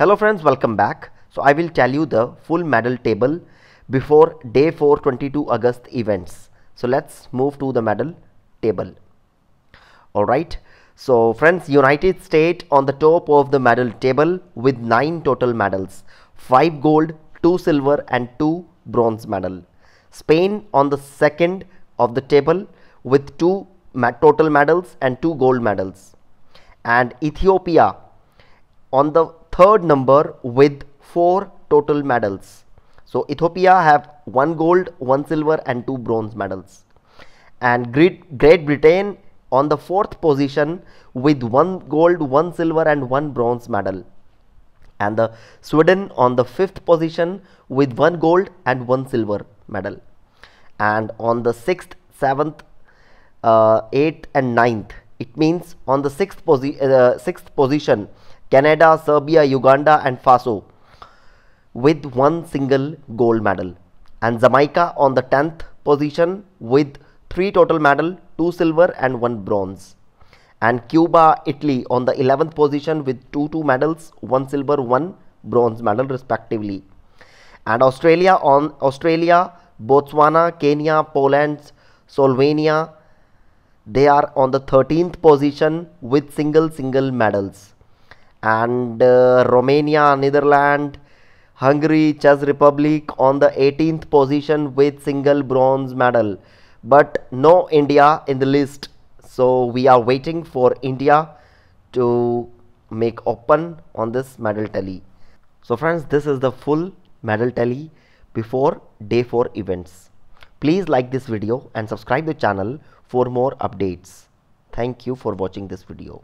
Hello friends, welcome back. So I will tell you the full medal table before day 4 22 August events. So let's move to the medal table. Alright. So friends, United States on the top of the medal table with 9 total medals. 5 gold, 2 silver and 2 bronze medal. Spain on the second of the table with 2 total medals and 2 gold medals. And Ethiopia on the third number with 4 total medals. So Ethiopia have 1 gold, 1 silver and 2 bronze medals. And Great, Great Britain on the fourth position with 1 gold, 1 silver and 1 bronze medal. And the Sweden on the fifth position with 1 gold and 1 silver medal. And on the 6th, 7th, uh, 8th and 9th, it means on the 6th, posi uh, sixth position, Canada, Serbia, Uganda and Faso with one single gold medal. And Jamaica on the 10th position with 3 total medal, 2 silver and 1 bronze. And Cuba, Italy on the 11th position with 2 2 medals, 1 silver, 1 bronze medal respectively. And Australia on Australia, Botswana, Kenya, Poland, Slovenia, they are on the 13th position with single single medals and uh, Romania, Netherlands, Hungary, Czech Republic on the 18th position with single bronze medal. But no India in the list. So we are waiting for India to make open on this medal tally. So friends this is the full medal tally before day 4 events. Please like this video and subscribe the channel for more updates. Thank you for watching this video